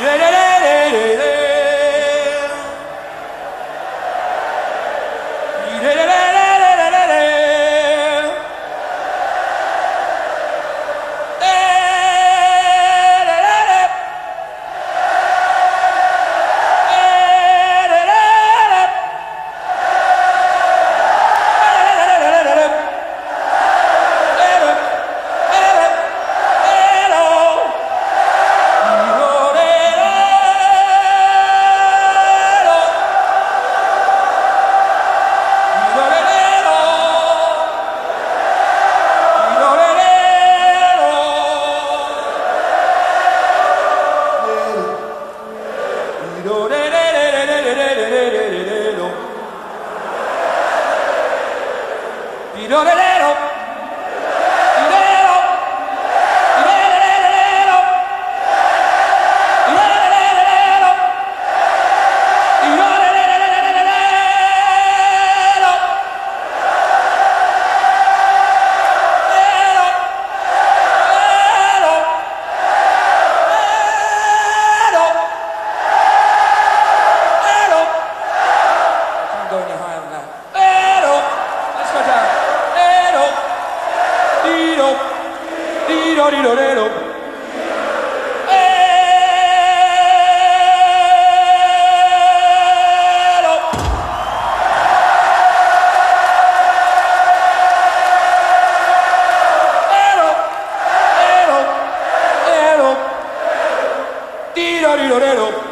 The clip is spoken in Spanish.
Hey, hey, hey, hey, hey. Tirorelero. Orirorirorero. Tiro,